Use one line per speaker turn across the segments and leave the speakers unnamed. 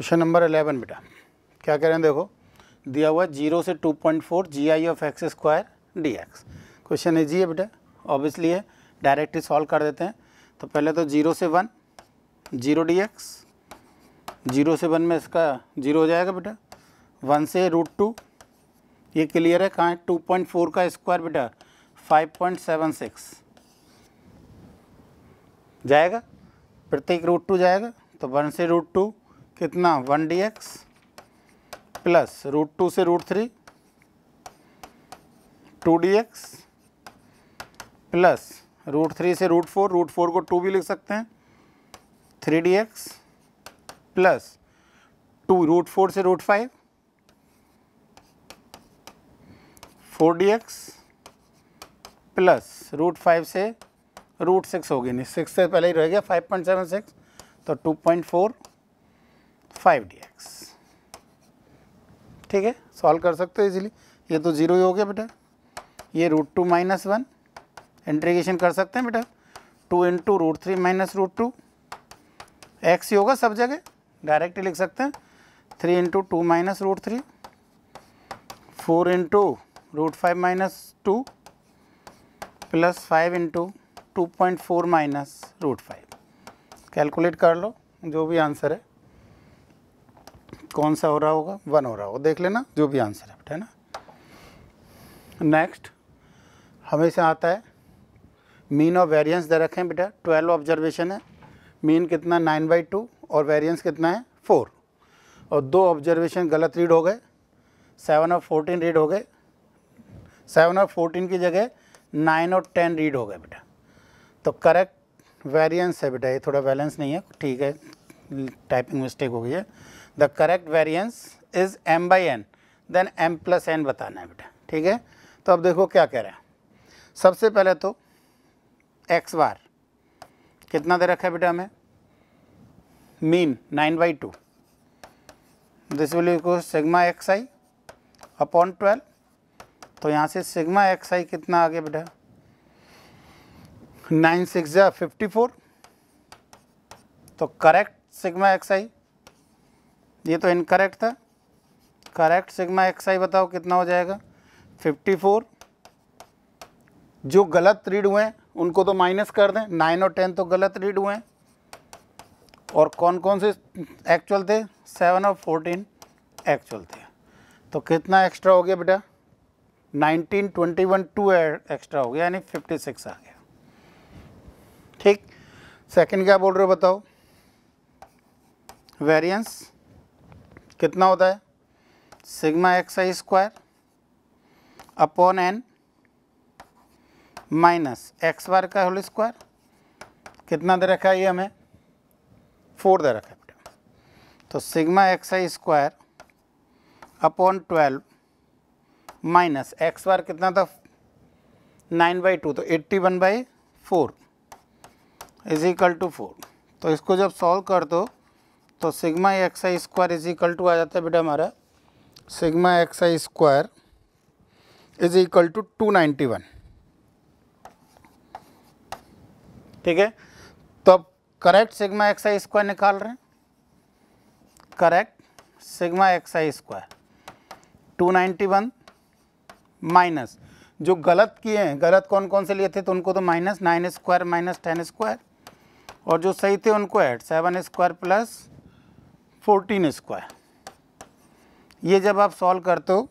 Question number eleven बेटा। क्या कह रहे हैं देखो, दिया हुआ ज़ीरो से two point four G I of x square d x. Question easy है बेटा ऑब्वियसली है डायरेक्टली सॉल्व कर देते हैं। तो पहले तो ज़ीरो से one, zero d x, zero से वन में इसका ज़ीरो हो जाएगा बेटा। वन से रूट टू, ये क्लियर है कहाँ टू पॉइंट फोर का स्क्वायर बेटा, फाइव पॉइंट सेवन सिक्स। जाएगा? प्रत्येक रूट टू जाएगा? तो वन से रूट टू कितना? One d x plus root two से root three, two d x plus root three से रूट फोर रूट फोर को टू भी लिख सकते हैं। Three d x plus two, root four से root five, four d x plus root five से root six होगी। नहीं सिक्स से पहले ही रह गया, फाइव पॉइंट सेवन सिक्स तो two point four five d x ठीक है? सॉल्व कर सकते हो इजीली ये तो ज़ीरो ही हो गया बेटा। ये root two minus one integration कर सकते हैं बेटा। Two into root three minus root two x ही होगा सब जगह। डायरेक्ट लिख सकते हैं। Three into two minus root three four into root five minus two plus five into two point four minus root five calculate कर लो। जो भी आंसर है। कौन सा हो रहा होगा? वन हो रहा होगा। देख लेना, जो भी आंसर है बेटा है ना? नेक्स्ट हमेशा आता है मीन और वेरिएंस दे रखें बेटा। ट्वेल्व ऑब्जर्वेशन है। मीन कितना? नाइन बाई टू और वेरिएंस कितना है? फोर और दो ऑब्जर्वेशन गलत रीड हो गए। सेवन और फोर्टीन रीड हो गए। सेवन और फोर्टीन की जगह नाइन और टेन रीड हो गए बेटा। तो करेक्ट वेरिएंस है बेटा। ये थोड़ा बैलेंस नहीं है। ठीक है। टाइपिंग मिस्टेक हो गई है। The correct variance is m by n then m plus n बताना है बेटा, ठीक है? तो अब देखो क्या कह रहे हैं। सबसे पहले तो एक्स बार कितना दे रखा है बेटा हमें? Mean nine by two this will equal sigma x i upon twelve तो यहाँ से सिग्मा एक्स आई कितना आ गया बेटा? नाइन सिक्स जा फिफ्टी फोर तो करेक्ट सिग्मा एक्स आई ये तो इनकरेक्ट था। करेक्ट सिग्मा एक्स आई बताओ कितना हो जाएगा? फिफ्टी फोर जो गलत रीड हुए हैं, उनको तो माइनस कर दें। नाइन और टेन तो गलत रीड हुए हैं। और कौन कौन से एक्चुअल थे? सेवन और फोर्टीन एक्चुअल थे। तो कितना एक्स्ट्रा हो गया बेटा? Nineteen twenty one two extra हो गया, यानी फिफ्टी सिक्स आ गया। ठीक? सेकंड क्या बोल रहे हो बताओ? वेरिएंस कितना होता है? Sigma x i square upon n minus x bar का होल स्क्वायर कितना दे रखा है ये हमें? फोर दे रखा है तो sigma x i square upon twelve minus x bar कितना था? नाइन बाई टू तो eighty one by four is equal to four तो इसको जब सॉल्व कर दो तो sigma x i square is equal to आ जाता है बेटा हमारा। Sigma x i square is equal to two ninety one ठीक है? तो अब correct sigma x i square निकाल रहे हैं। Correct sigma x i square two ninety one minus जो गलत किए हैं, गलत कौन कौन से लिए थे तो उनको तो minus nine square minus ten square और जो सही थे, उनको add seven square plus fourteen square. ये जब आप सॉल्व करते हो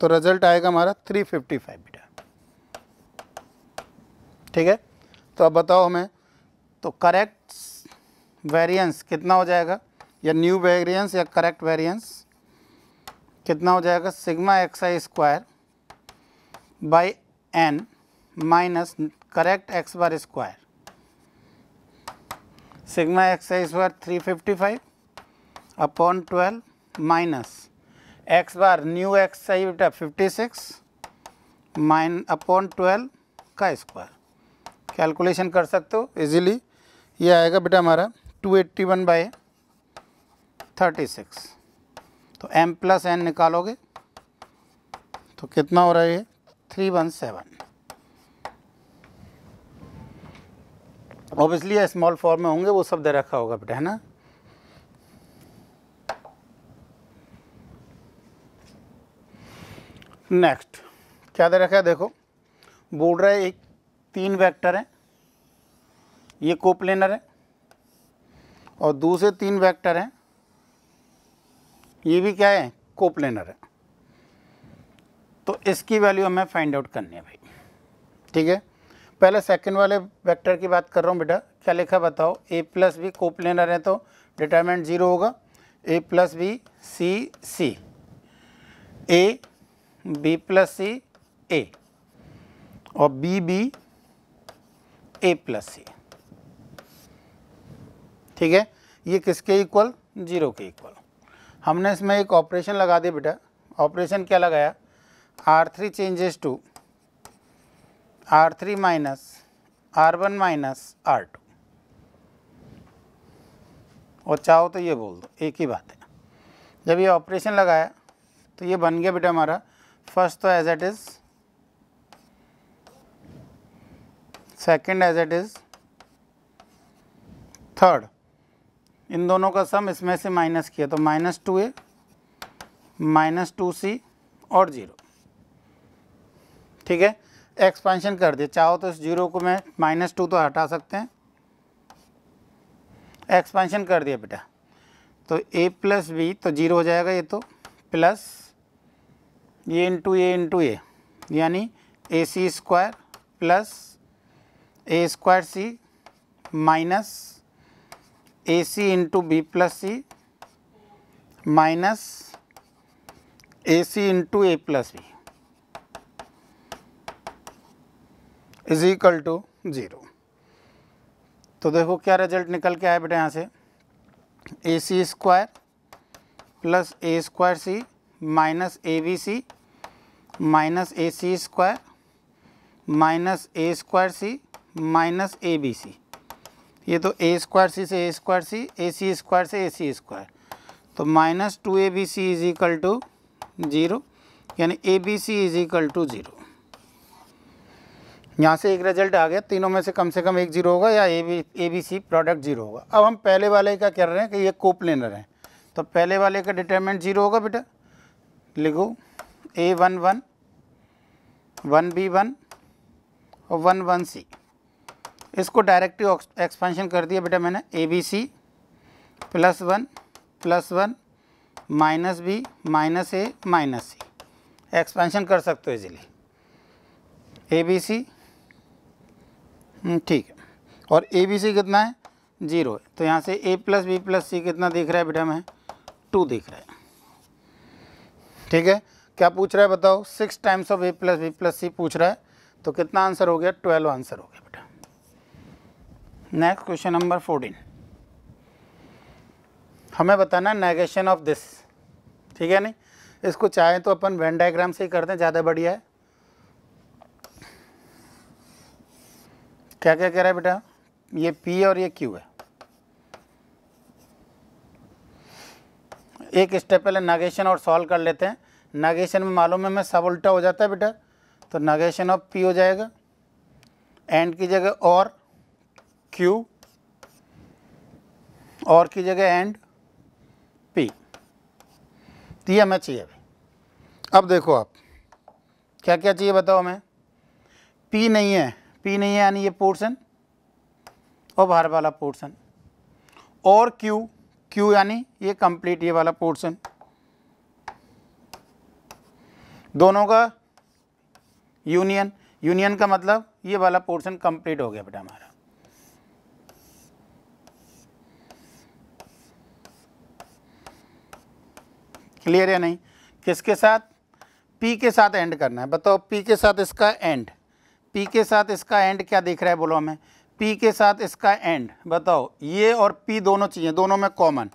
तो रिज़ल्ट आएगा हमारा थ्री फिफ्टी फाइव बेटा। ठीक है? तो अब बताओ हमें तो करेक्ट वेरिएंस कितना हो जाएगा? या न्यू वेरिएंस या करेक्ट वेरिएंस कितना हो जाएगा? Sigma x i square by n minus correct x bar square sigma x i square three fifty five upon twelve minus x bar new x i बेटा fifty six minus upon twelve का square calculation कर सकते हो easily ये आएगा बेटा हमारा two eighty one by thirty six तो एम प्लस एन निकालोगे तो कितना हो रहा है ये? Three one seven obviously small form में होंगे, वो सब दे रखा होगा बेटा है ना? नेक्स्ट क्या दे रखा है? देखो। बोल रहा है, एक तीन वेक्टर हैं। ये कोप्लेनर है। और दूसरे तीन वेक्टर हैं। ये भी क्या है? कोप्लेनर है। तो इसकी वैल्यू हमें फाइंड आउट करनी है भाई। ठीक है? पहले सेकंड वाले वेक्टर की बात कर रहा हूँ बेटा। क्या लिखा बताओ? ए प्लस बी कोप्लेनर है तो डिटर्मेंट ज़ीरो होगा। A plus b c c a b plus c a और b b a plus c ठीक है? ये किसके इक्वल ज़ीरो के इक्वल हमने इसमें एक ऑपरेशन लगा दिया बेटा। ऑपरेशन क्या लगाया? R three changes to R three minus R one minus R two और चाहो तो ये बोल दो, एक ही बात है। जब ये ऑपरेशन लगाया तो ये बन गया बेटा हमारा फ़र्स्ट तो as it is second as it is third इन दोनों का सम इसमें से माइनस किया तो minus two a minus two c और ज़ीरो ठीक है? एक्सपेंशन कर दिया। चाहो तो इस ज़ीरो को मैं माइनस टू तो हटा सकते हैं। एक्सपेंशन कर दिया बेटा। तो ए प्लस बी तो ज़ीरो हो जाएगा ये तो। प्लस ये इंटू ए इंटू ए यानी a c square plus a square c minus a c into b plus c minus a c into a plus b is equal to zero तो देखो क्या रिज़ल्ट निकल के आया बेटा यहाँ से। A c square plus a square c minus a b c minus a c square, minus a square c, minus a b c. ये तो ए स्क्वायर सी से ए स्क्वायर सी, ए सी स्क्वायर से ए सी स्क्वायर। तो minus two a b c is equal to zero, यानी a b c is equal to zero. यहाँ से एक result आ गया, तीनों में से कम से कम एक ज़ीरो होगा या a b a b c product zero होगा। अब हम पहले वाले का कह रहे हैं कि ये कोप कोप्लेनर है। तो पहले वाले का डिटरमेंट ज़ीरो होगा बेटा। लिखो a one one one b one और वन वन सी। इसको डायरेक्टिव एक्सपेंशन कर दिया बेटा मैंने a b c plus one plus one, minus b, minus a, minus c. Expansion कर सकते हो इजीली। ए बी सी ठीक है। और ए बी सी कितना है? ज़ीरो है। तो यहाँ से a plus b plus c कितना दिख रहा है बेटा हमें? टू दिख रहा है। ठीक है? क्या पूछ रहा है बताओ? Six times of a plus b plus c पूछ रहा है। तो कितना आंसर हो गया? ट्वेल्व आंसर हो गया बेटा। नेक्स्ट क्वेश्चन नंबर फोर्टीन हमें बताना नेगेशन ऑफ़ दिस ठीक है नहीं? इसको चाहें तो अपन वेन डायग्राम से ही कर दें, ज़्यादा बढ़िया है। क्या क्या कह रहा है बेटा? ये P और ये Q है। एक स्टेप पहले नागेशन और सॉल्व कर लेते हैं। नगेशन में मालूम है, मैं सब उल्टा हो जाता है बेटा। तो नगेशन ऑफ़ पी हो जाएगा। एंड की जगह और क्यू और की जगह एंड पी तो ये हमें चाहिए अभी। अब देखो आप क्या क्या चाहिए बताओ हमें। पी नहीं है पी नहीं है, यानी ये पोर्शन और बाहर वाला पोर्शन और क्यू क्यू यानी ये कंप्लीट ये वाला पोर्शन दोनों का यूनियन यूनियन का मतलब ये वाला पोर्शन कंप्लीट हो गया बेटा हमारा। क्लियर या नहीं? किसके साथ? पी के साथ एंड करना है। बताओ पी के साथ इसका एंड पी के साथ इसका एंड क्या दिख रहा है बोलो हमें। पी के साथ इसका एंड बताओ, ये और पी दोनों चाहिए दोनों में कॉमन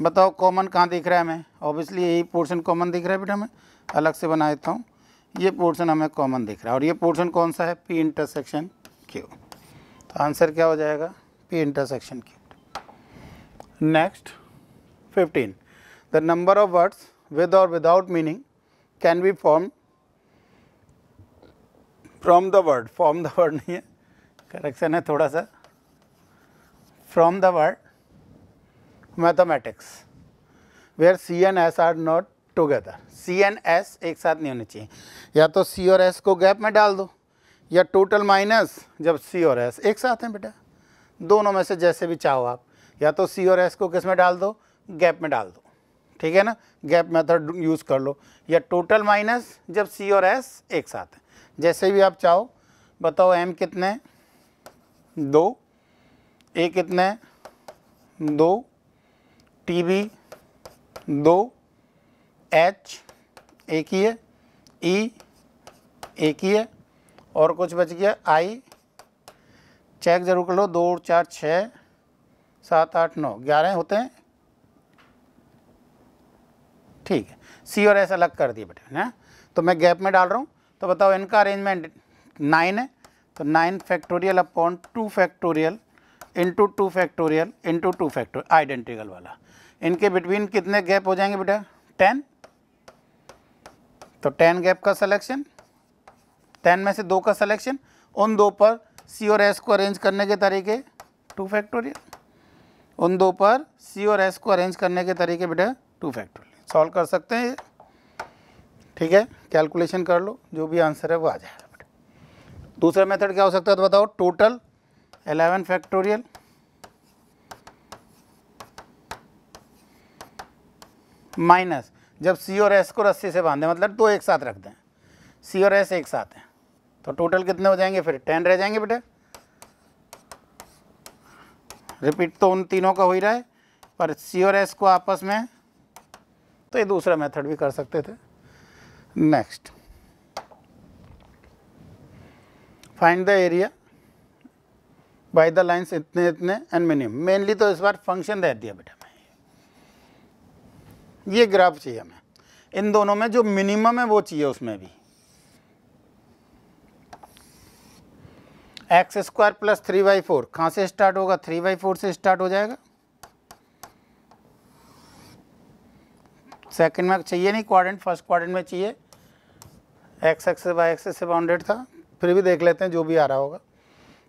बताओ कॉमन कहाँ दिख रहा है हमें? ऑब्वियसली यही पोर्शन कॉमन दिख रहा है बेटा हमें। अलग से बना देता हूँ। ये पोर्शन हमें कॉमन दिख रहा है। और ये पोर्शन कौन सा है? पी इंटरसेक्शन क्यू तो आंसर क्या हो जाएगा? P intersection Q next fifteen the number of words with और without meaning can be form from the word form the word नहीं है। करेक्शन है थोड़ा सा। From the word mathematics where C and S R not together C and S एक साथ नहीं होने चाहिए। या तो सी और एस को गैप में डाल दो, या टोटल माइनस जब सी और एस एक साथ हैं बेटा, दोनों में से जैसे भी चाहो आप। या तो सी और एस को किसमें डाल दो? गैप में डाल दो। ठीक है ना? गैप मेथड यूज़ कर लो। या टोटल माइनस जब सी और एस एक साथ हैं। जैसे भी आप चाहो, बताओ एम कितने दो। ए कितने दो। टी बी दो एच एक ही है ई एक ही है, और कुछ बच गया आई चेक ज़रूर कर लो, दो, चार छः सात, आठ, नौ, ग्यारह होते हैं। ठीक है सी और एस अलग कर दिए बेटे ना तो मैं गैप में डाल रहा हूँ तो बताओ इनका अरेंजमेंट नाइन है तो nine factorial upon two factorial into two factorial into two factorial identical वाला। इनके बिटवीन कितने गैप हो जाएँगे बेटा? टेन तो टेन गैप का सिलेक्शन टेन में से दो का सिलेक्शन उन दो पर सी और एस को अरेंज करने के तरीके? टू फैक्टोरियल उन दो पर सी और एस को अरेंज करने के तरीके बेटा? टू फैक्टोरियल सॉल्व कर सकते हैं ठीक है? कैलकुलेशन कर लो. जो भी आंसर है वो आ जाएगा बेटा। दूसरा मेथड क्या हो सकता है? तो बताओ. टोटल एलेवन फैक्टोरियल माइनस, जब सी और एस को रस्सी से बांधे मतलब दो एक साथ रख दें। सी और एस एक साथ हैं। तो टोटल कितने हो जाएँगे? फिर टेन रह जाएँगे बेटे। रिपीट तो उन तीनों का हो ही रहा है, पर सी और एस को आपस में तो ये दूसरा मेथड भी कर सकते थे। Next find the area by the lines इतने इतने एंड मिनिमम मेनली तो इस बार फ़ंक्शन दे दिया बेटा। ये ग्राफ चाहिए हमें। इन दोनों में जो मिनिमम है वो चाहिए उसमें भी। X square plus three by four कहाँ से स्टार्ट होगा? थ्री बाई फोर से स्टार्ट हो जाएगा। सेकंड में चाहिए नहीं क्वाड्रेंट फ़र्स्ट क्वाड्रेंट में चाहिए। एक्स एक्स वाई एक्स से बाउंडेड था, फिर भी देख लेते हैं जो भी आ रहा होगा।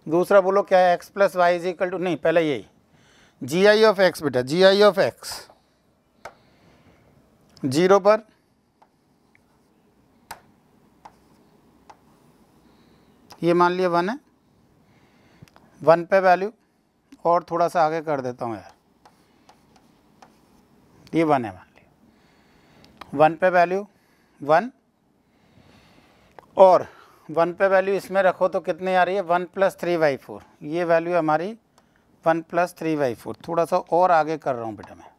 दूसरा बोलो, क्या है x plus y is equal to नहीं, पहले यही। जी आई ऑफ़ एक्स बेटा G I of x zero पर। ये मान लिया वन है। वन पे वैल्यू और थोड़ा सा आगे कर देता हूँ यार। ये वन है मान लिया। वन पे वैल्यू वन। और वन पे वैल्यू इसमें रखो तो कितनी आ रही है? One plus three by four ये वैल्यू हमारी one plus three by four थोड़ा सा और आगे कर रहा हूँ बेटा मैं।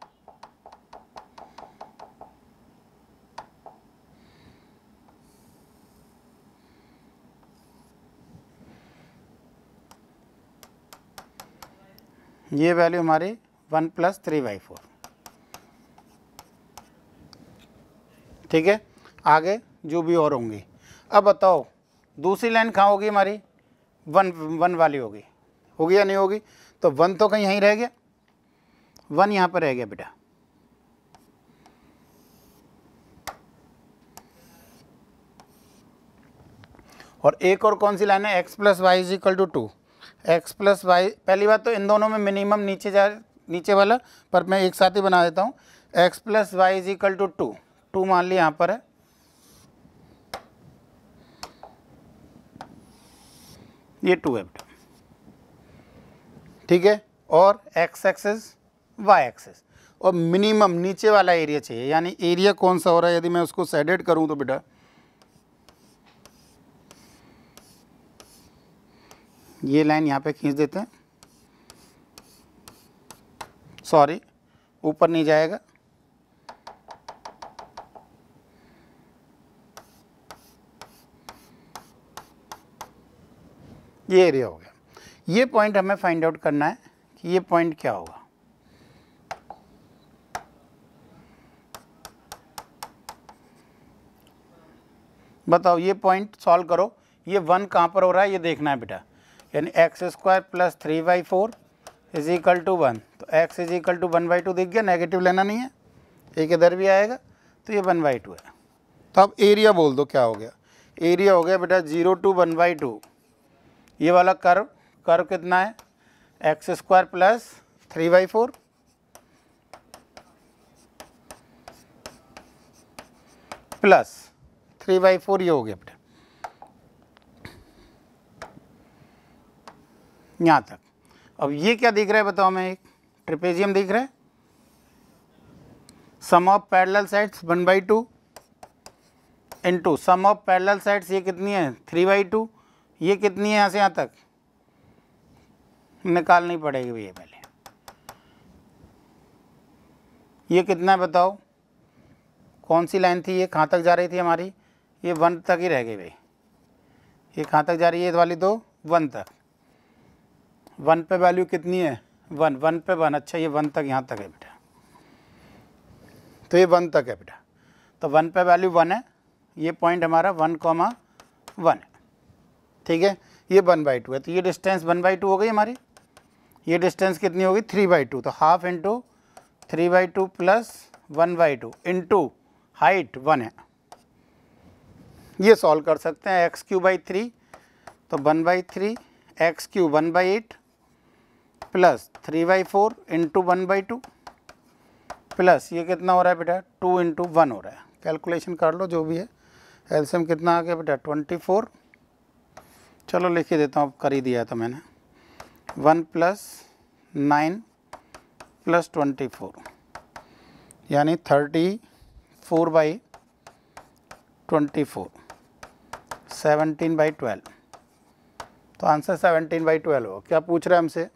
ये वैल्यू हमारी one plus three by four ठीक है? आगे जो भी और होंगी। अब बताओ, दूसरी लाइन कहाँ होगी हमारी? वन वन वाली होगी। होगी या नहीं होगी? तो वन तो कहीं यहीं रह गया। वन यहाँ पर रह गया बेटा। और एक और कौन सी लाइन है? X plus y is equal to two x plus y, पहली बात तो इन दोनों में मिनिमम नीचे जा, नीचे वाला, पर मैं एक साथ ही बना देता हूँ। X plus y is equal to two. Two मान ली यहाँ पर है। ये टू है ठीक है? और एक्स एक्सेस, वाई एक्सेस। और मिनिमम नीचे वाला एरिया चाहिए। यानी एरिया कौन सा हो रहा है? यदि मैं उसको सेडेड करूँ तो बेटा ये लाइन यहाँ पे खींच देते हैं। सॉरी ऊपर नहीं जाएगा। ये एरिया हो गया। ये पॉइंट हमें फाइंड आउट करना है कि ये पॉइंट क्या होगा। बताओ, ये पॉइंट सॉल्व करो। ये वन कहाँ पर हो रहा है? ये देखना है बेटा। यानी x square plus three by four is equal to one तो x is equal to one by two दिख गया नेगेटिव लेना नहीं है। एक इधर भी आएगा तो ये वन बाई टू है। तो अब एरिया बोल दो, क्या हो गया? एरिया हो गया बेटा zero to one by two ये वाला कर्व कर्व कितना है? X square plus three by four plus three by four ये हो गया बेटा। यहाँ तक। अब ये क्या दिख रहा है बताओ हमें एक। ट्रिपेजियम दिख रहा है। Sum of parallel sides one by two into sum of parallel sides ये कितनी है? थ्री बाई टू ये कितनी है यहाँ से यहाँ तक? निकालनी पड़ेगी भैया पहले। ये कितना है बताओ? कौन सी लाइन थी ये? कहाँ तक जा रही थी हमारी? ये वन तक ही रह गई भाई। ये कहाँ तक जा रही है? वाली दो वन तक। वन पे वैल्यू कितनी है? वन वन पे वन। अच्छा ये वन तक यहाँ तक है बेटा। तो ये वन तक है बेटा। तो वन पे वैल्यू वन है। ये पॉइंट हमारा वन कॉमा वन है। ठीक है? ये वन बाई टू है। तो ये डिस्टेंस वन बाई टू हो गई हमारी। ये डिस्टेंस कितनी होगी थ्री बाई टू तो half into three by two plus one by two into height one है। ये सॉल्व कर सकते हैं एक्स क्यू बाई थ्री तो one by three x cube one by eight plus three by four into one by two plus ये कितना हो रहा है बेटा टू इंटू वन हो रहा है। कैलकुलेशन कर लो जो भी है। एल्सियम कितना आ गया बेटा ट्वेंटी फोर। चलो लिख ही देता हूँ कर ही दिया तो मैंने। One plus nine plus twenty four, यानी thirty four by twenty four, seventeen by twelve. तो आंसर सेवनटीन बाई ट्वेल्व हो। क्या पूछ रहा है हमसे?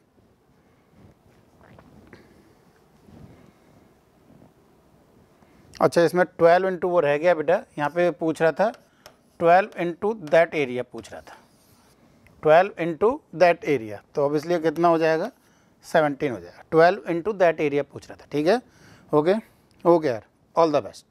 अच्छा इसमें ट्वेल्व इंटू वो रह गया बेटा। यहाँ पे पूछ रहा था ट्वेल्व इंटू दैट एरिया पूछ रहा था। ट्वेल्व इंटू दैट एरिया तो अब इसलिए कितना हो जाएगा? सेवनटीन हो जाएगा। ट्वेल्व इंटू दैट एरिया पूछ रहा था। ठीक है? ओके ओके यार। All the best